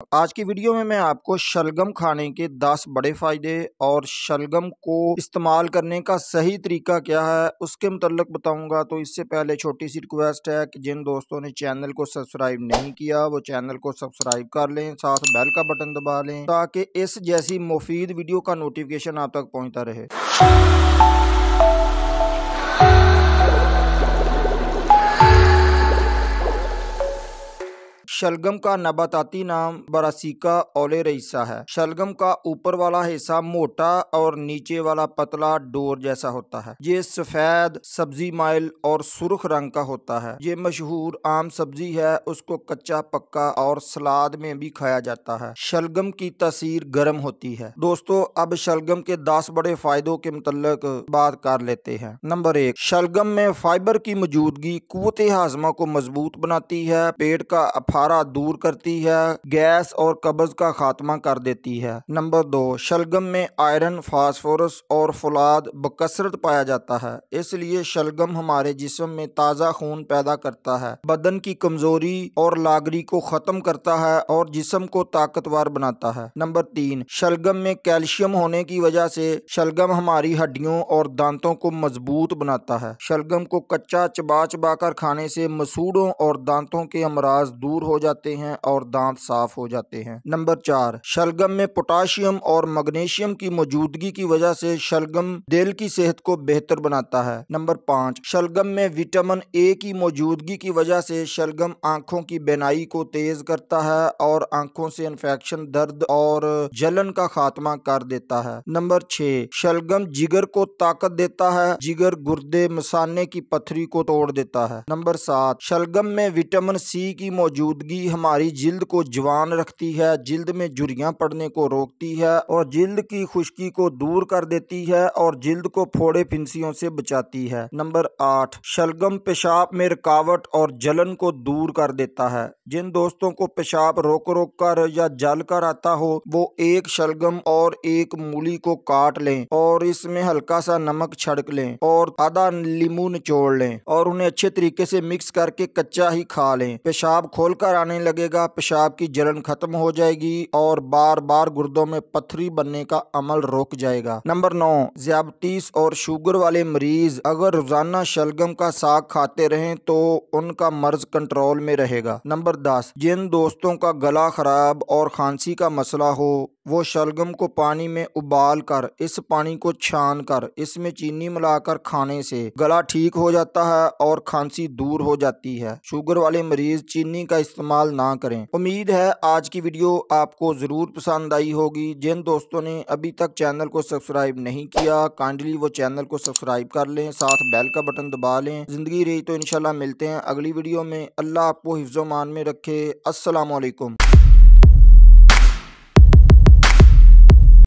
आज की वीडियो में मैं आपको शलगम खाने के 10 बड़े फ़ायदे और शलगम को इस्तेमाल करने का सही तरीका क्या है, उसके मतलब बताऊँगा। तो इससे पहले छोटी सी रिक्वेस्ट है कि जिन दोस्तों ने चैनल को सब्सक्राइब नहीं किया, वो चैनल को सब्सक्राइब कर लें, साथ बेल का बटन दबा लें, ताकि इस जैसी मुफीद वीडियो का नोटिफिकेशन आप तक पहुँचता रहे। शलगम का नबाताती नाम बरासिका ओले रईसा है। शलगम का ऊपर वाला हिस्सा मोटा और नीचे वाला पतला डोर जैसा होता है। ये सफ़ेद, सब्ज़ी माइल और सुर्ख रंग का होता है। ये मशहूर आम सब्ज़ी है, उसको कच्चा पक्का और सलाद में भी खाया जाता है। शलगम की तसीर गर्म होती है। दोस्तों, अब शलगम के दस बड़े फायदों के मतलब बात कर लेते हैं। नंबर एक, शलगम में फाइबर की मौजूदगी कुत हाजमा को मज़बूत बनाती है। पेट का अफार खारा दूर करती है, गैस और कब्ज का खात्मा कर देती है। नंबर दो, शलगम में आयरन, फास्फोरस और फुलाद बकसरत पाया जाता है। इसलिए शलगम हमारे जिसम में ताज़ा खून पैदा करता है, बदन की कमज़ोरी और लागरी को ख़त्म करता है और जिसम को ताकतवर बनाता है। नंबर तीन, शलगम में कैल्शियम होने की वजह से शलगम हमारी हड्डियों और दांतों को मज़बूत बनाता है। शलगम को कच्चा चबा चबा कर खाने से मसूड़ों और दांतों के अमराज दूर हो जाते हैं और दांत साफ़ हो जाते हैं। नंबर चार, शलगम में पोटाशियम और मैग्नीशियम की मौजूदगी की वजह से शलगम दिल की सेहत को बेहतर बनाता है। नंबर पाँच, शलगम में विटामिन ए की मौजूदगी की वजह से शलगम आँखों की बेनाई को तेज करता है और आँखों से इन्फेक्शन, दर्द और जलन का खात्मा कर देता है। नंबर छह शलगम जिगर को ताकत देता है। जिगर गुर्दे मसाने की पथरी को तोड़ देता है। नंबर सात, शलगम में विटामिन सी की मौजूदगी मौजूदगी हमारी जिल्द को जवान रखती है, जिल्द में झुरियाँ पड़ने को रोकती है और जिल्द की खुश्की को दूर कर देती है और जिल्द को फोड़े फिंसियों से बचाती है। नंबर आठ, शलगम पेशाब में रुकावट और जलन को दूर कर देता है। जिन दोस्तों को पेशाब रोक रोक कर या जल कर आता हो, वो एक शलगम और एक मूली को काट लें और इसमें हल्का सा नमक छड़क लें और आधा लींबू निचोड़ लें और उन्हें अच्छे तरीके से मिक्स करके कच्चा ही खा लें। पेशाब खोलकर आने लगेगा, पेशाब की जलन खत्म हो जाएगी और बार बार गुर्दों में पथरी बनने का अमल रोक जाएगा। नंबर नौ, ज्याबतीस और शुगर वाले मरीज़ अगर रोज़ाना शलगम का साग खाते रहें तो उनका मर्ज कंट्रोल में रहेगा। नंबर दस, जिन दोस्तों का गला खराब और खांसी का मसला हो वो शलगम को पानी में उबाल कर इस पानी को छान कर इसमें चीनी मिलाकर खाने से गला ठीक हो जाता है और खांसी दूर हो जाती है। शुगर वाले मरीज़ चीनी का इस्तेमाल ना करें। उम्मीद है आज की वीडियो आपको ज़रूर पसंद आई होगी। जिन दोस्तों ने अभी तक चैनल को सब्सक्राइब नहीं किया, काइंडली वो चैनल को सब्सक्राइब कर लें, साथ बेल का बटन दबा लें। ज़िंदगी रही तो इनशाला मिलते हैं अगली वीडियो में। अल्लाह आपको हिफ्जमान में रखे। असलकुम